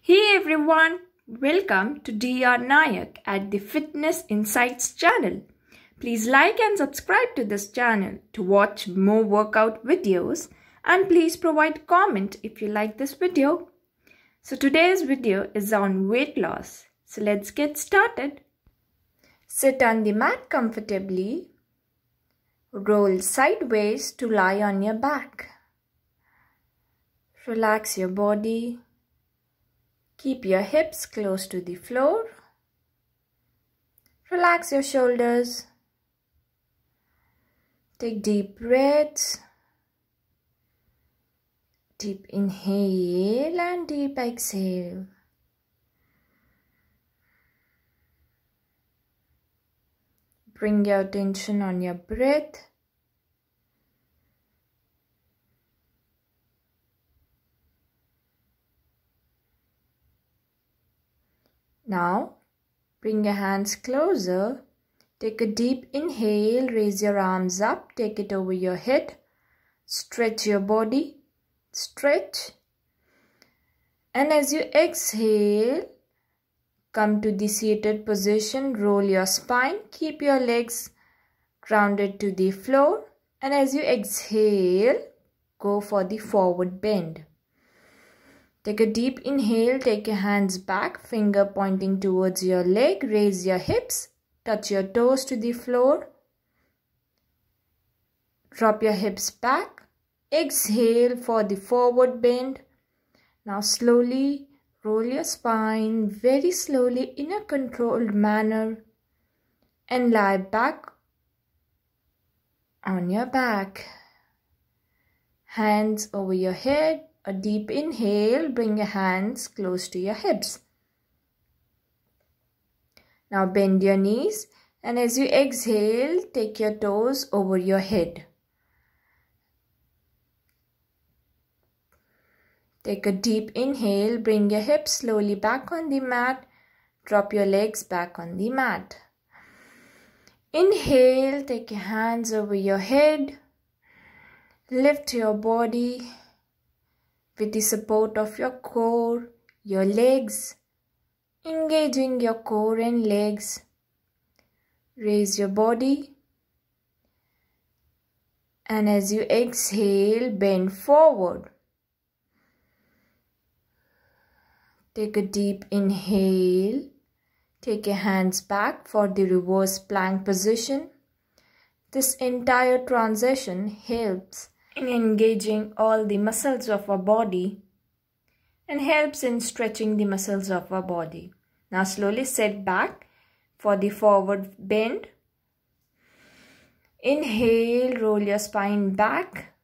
Hey everyone, welcome to DR Nayak at the Fitness Insights channel. Please like and subscribe to this channel to watch more workout videos and please provide comment if you like this video. So today's video is on weight loss. So let's get started. Sit on the mat comfortably. Roll sideways to lie on your back. Relax your body Keep your hips close to the floor. Relax your shoulders. Take deep breaths. Deep inhale and deep exhale. Bring your attention on your breath. Now, bring your hands closer. Take a deep inhale, raise your arms up, take it over your head. Stretch your body, stretch. And as you exhale, come to the seated position, roll your spine, keep your legs grounded to the floor. And as you exhale, go for the forward bend. Take a deep inhale, take your hands back, finger pointing towards your leg, raise your hips, touch your toes to the floor. Drop your hips back. Exhale for the forward bend. Now slowly roll your spine very slowly in a controlled manner and lie back on your back. Hands over your head a deep inhale, bring your hands close to your hips. Now bend your knees and as you exhale, take your toes over your head. Take a deep inhale, bring your hips slowly back on the mat, drop your legs back on the mat. Inhale, take your hands over your head, lift your body with the support of your core, your legs, engaging your core and legs. Raise your body. And as you exhale, bend forward. Take a deep inhale. Take your hands back for the reverse plank position. This entire transition helps engaging all the muscles of our body and helps in stretching the muscles of our body. Now slowly sit back for the forward bend. Inhale, roll your spine back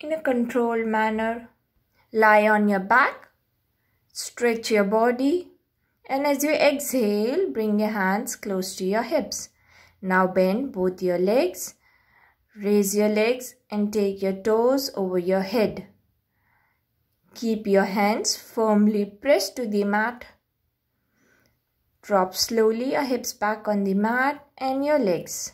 in a controlled manner. Lie on your back, stretch your body and as you exhale, bring your hands close to your hips. Now bend both your legs Raise your legs and take your toes over your head. Keep your hands firmly pressed to the mat. Drop slowly your hips back on the mat and your legs.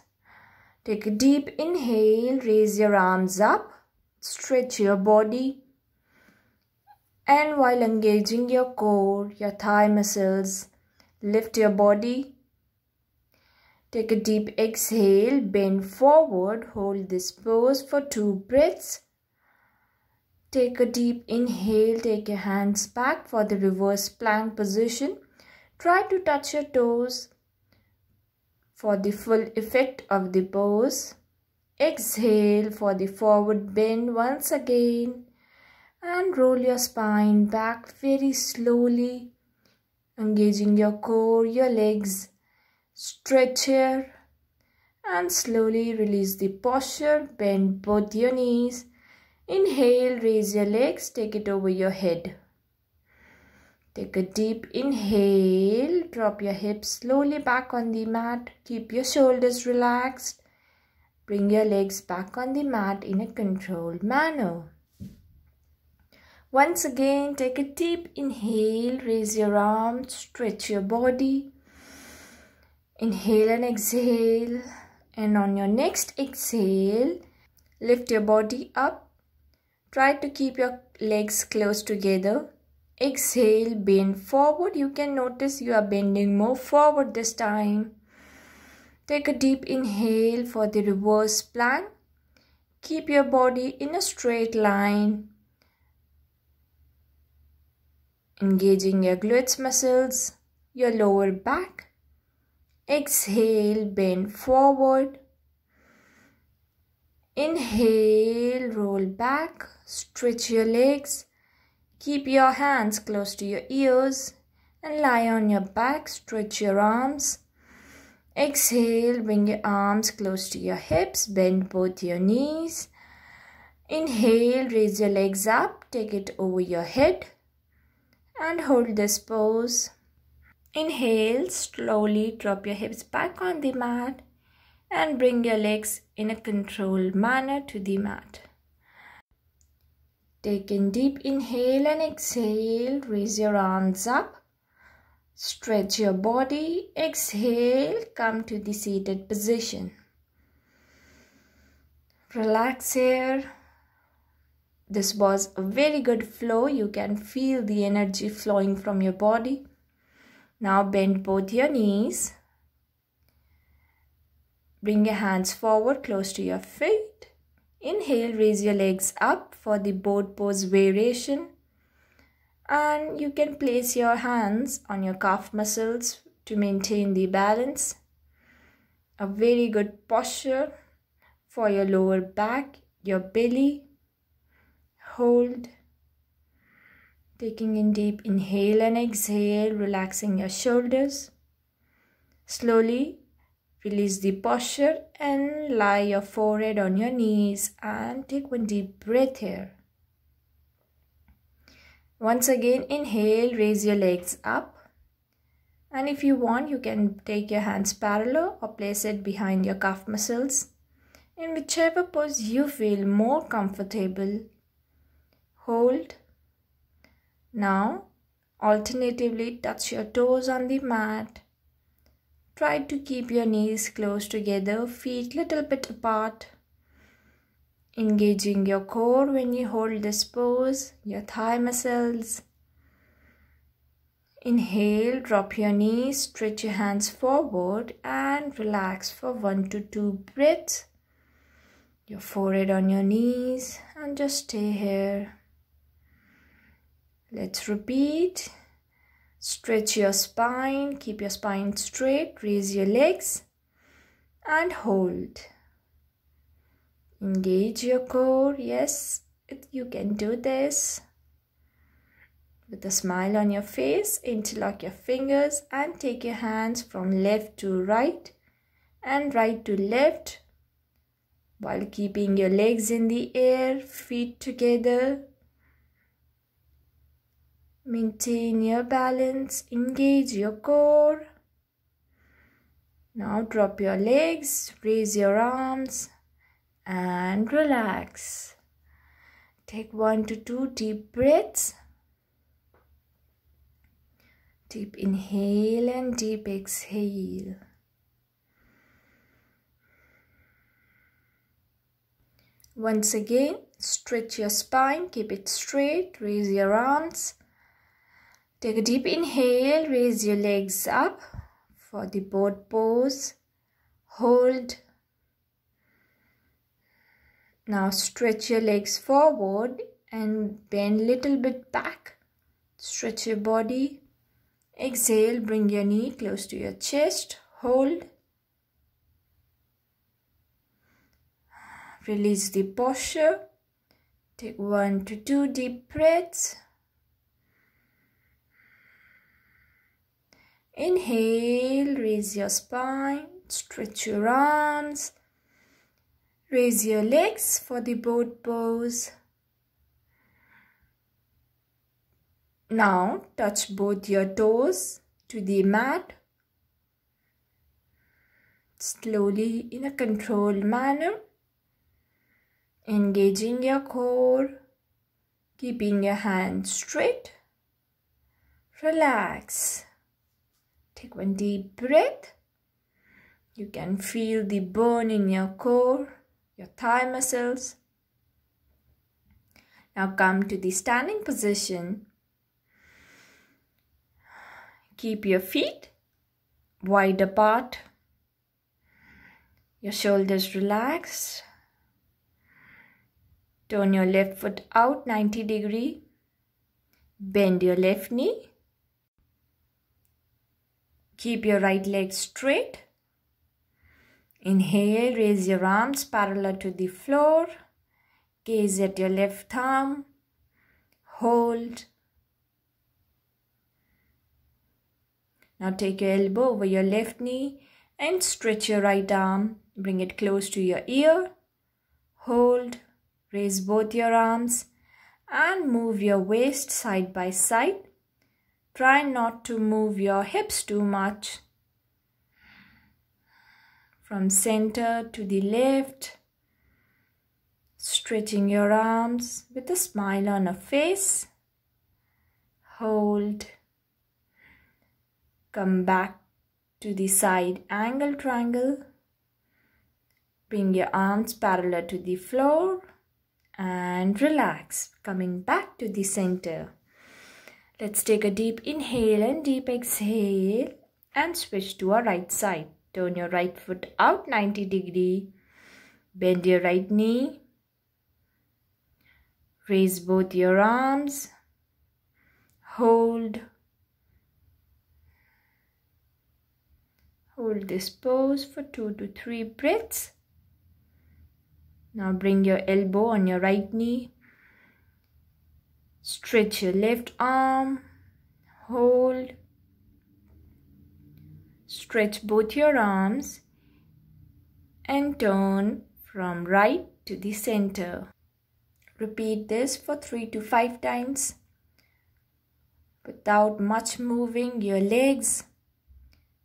Take a deep inhale, raise your arms up, stretch your body. And while engaging your core, your thigh muscles, lift your body Take a deep exhale, bend forward, hold this pose for two breaths. Take a deep inhale, take your hands back for the reverse plank position. Try to touch your toes for the full effect of the pose. Exhale for the forward bend once again and roll your spine back very slowly, engaging your core, your legs, Stretch here and slowly release the posture. Bend both your knees. Inhale, raise your legs, take it over your head. Take a deep inhale, drop your hips slowly back on the mat. Keep your shoulders relaxed. Bring your legs back on the mat in a controlled manner. Once again, take a deep inhale, raise your arms, stretch your body. Inhale and exhale. And on your next exhale, lift your body up. Try to keep your legs close together. Exhale, bend forward. You can notice you are bending more forward this time. Take a deep inhale for the reverse plank. Keep your body in a straight line. Engaging your glutes muscles, your lower back. Exhale, bend forward. Inhale, roll back, stretch your legs. Keep your hands close to your ears and lie on your back. Stretch your arms. Exhale, bring your arms close to your hips. Bend both your knees. Inhale, raise your legs up. Take it over your head and hold this pose. Inhale, slowly drop your hips back on the mat and bring your legs in a controlled manner to the mat. Take in deep inhale and exhale. Raise your arms up. Stretch your body. Exhale. Come to the seated position. Relax here. This was a very good flow. You can feel the energy flowing from your body. Now bend both your knees. Bring your hands forward close to your feet. Inhale, raise your legs up for the boat pose variation. And you can place your hands on your calf muscles to maintain the balance. A very good posture for your lower back, your belly. Hold. Taking in deep inhale and exhale, relaxing your shoulders. Slowly Release the posture and lie your forehead on your knees and take one deep breath here. Once again, inhale, raise your legs up. And if you want, you can take your hands parallel or place it behind your calf muscles. In whichever pose you feel more comfortable, hold. Now, alternatively touch your toes on the mat Try to keep your knees close together, feet little bit apart. Engaging your core when you hold this pose, your thigh muscles. Inhale, drop your knees, stretch your hands forward and relax for one to two breaths. Your forehead on your knees and just stay here. Let's repeat. Stretch your spine, keep your spine straight, raise your legs and hold. Engage your core. Yes, you can do this. With a smile on your face, interlock your fingers and take your hands from left to right and right to left while keeping your legs in the air, feet together Maintain your balance, engage your core. Now drop your legs, raise your arms and relax. Take one to two deep breaths. Deep inhale and deep exhale. Once again, stretch your spine, keep it straight, raise your arms Take a deep inhale, raise your legs up for the boat pose. Hold. Now stretch your legs forward and bend little bit back. Stretch your body. Exhale, bring your knee close to your chest. Hold. Release the posture. Take one to two deep breaths. Inhale, raise your spine, stretch your arms, raise your legs for the boat pose. Now touch both your toes to the mat. Slowly in a controlled manner. Engaging your core. Keeping your hands straight. Relax. Take one deep breath. You can feel the burn in your core, your thigh muscles. Now come to the standing position. Keep your feet wide apart. Your shoulders relaxed. Turn your left foot out 90 degree. Bend your left knee. Keep your right leg straight. Inhale, raise your arms parallel to the floor. Gaze at your left thumb. Hold. Now take your elbow over your left knee and stretch your right arm. Bring it close to your ear. Hold. Raise both your arms and move your waist side by side. Try not to move your hips too much. From center to the left, stretching your arms with a smile on a face. Hold. Come back to the side angle triangle. Bring your arms parallel to the floor and relax, coming back to the center. Let's take a deep inhale and deep exhale and switch to our right side. Turn your right foot out 90 degree. Bend your right knee. Raise both your arms. Hold. Hold this pose for two to three breaths. Now bring your elbow on your right knee. Stretch your left arm. Hold. Stretch both your arms and turn from right to the center. Repeat this for 3 to 5 times without much moving your legs,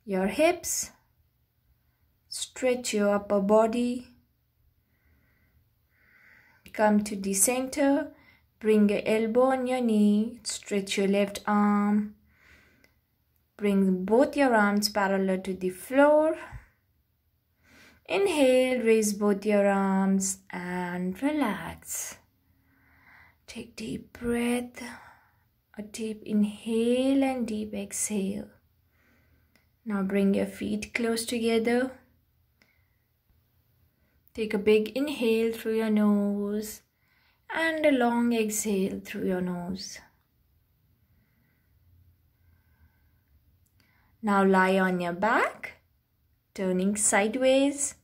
your hips. Stretch your upper body Come to the center. Bring your elbow on your knee. Stretch your left arm. Bring both your arms parallel to the floor. Inhale, raise both your arms and relax. Take deep breath. A deep inhale and deep exhale. Now bring your feet close together. Take a big inhale through your nose and a long exhale through your nose. Now lie on your back, turning sideways.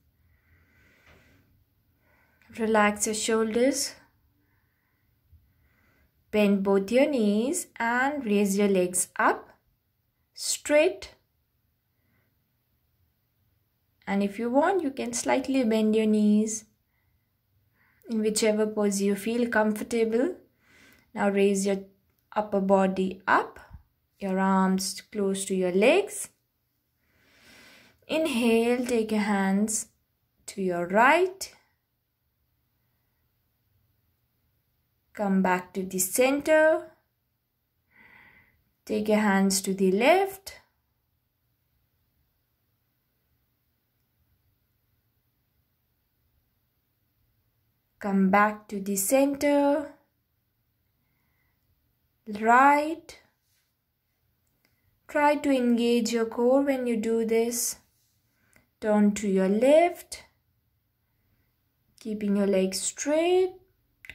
Relax your shoulders. Bend both your knees and raise your legs up straight and if you want you can slightly bend your knees in whichever pose you feel comfortable. Now raise your upper body up your arms close to your legs. Inhale take your hands to your right. Come back to the center. Take your hands to the left Come back to the center. Right. Try to engage your core when you do this. Turn to your left. Keeping your legs straight.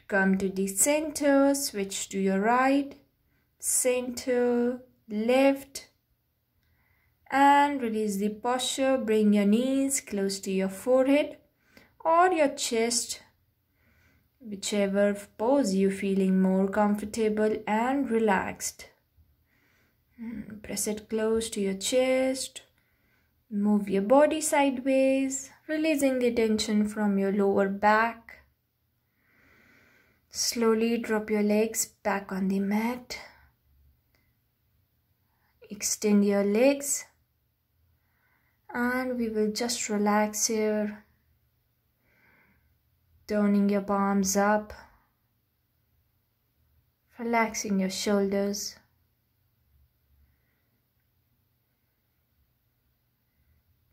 Come to the center. Switch to your right. Center. Left. And release the posture. Bring your knees close to your forehead or your chest whichever pose you feeling more comfortable and relaxed. Hmm, press it close to your chest. Move your body sideways releasing the tension from your lower back. Slowly drop your legs back on the mat. Extend your legs. And we will just relax here turning your palms up, relaxing your shoulders.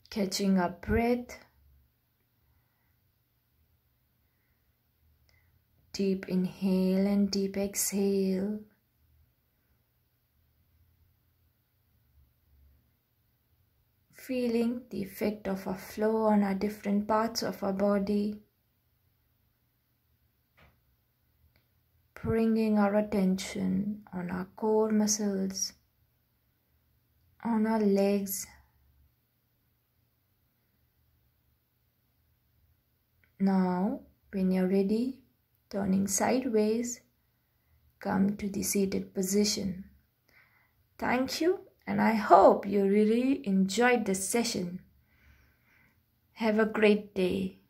Catching up breath. Deep inhale and deep exhale. Feeling the effect of a flow on our different parts of our body. Bringing our attention on our core muscles, on our legs. Now, when you're ready, turning sideways, come to the seated position. Thank you, and I hope you really enjoyed this session. Have a great day.